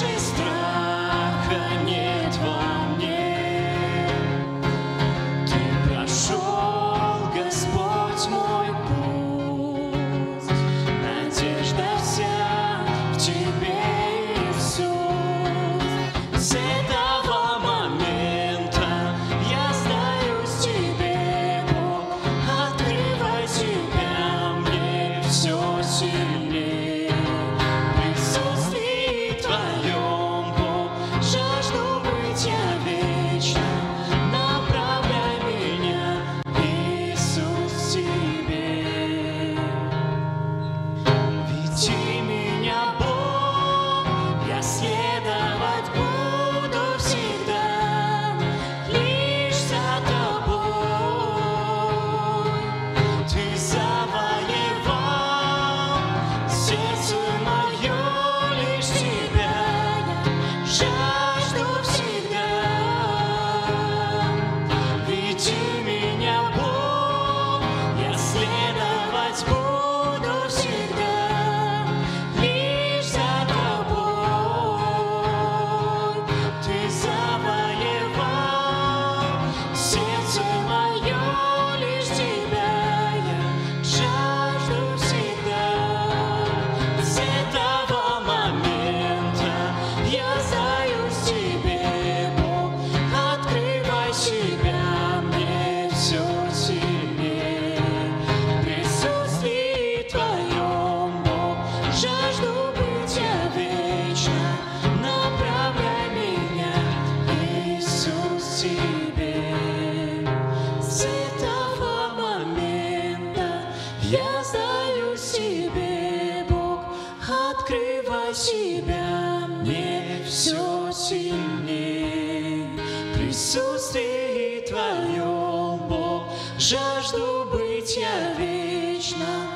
ashes team. сильней присутствии Твоем, Бог, жажду быть я вечно.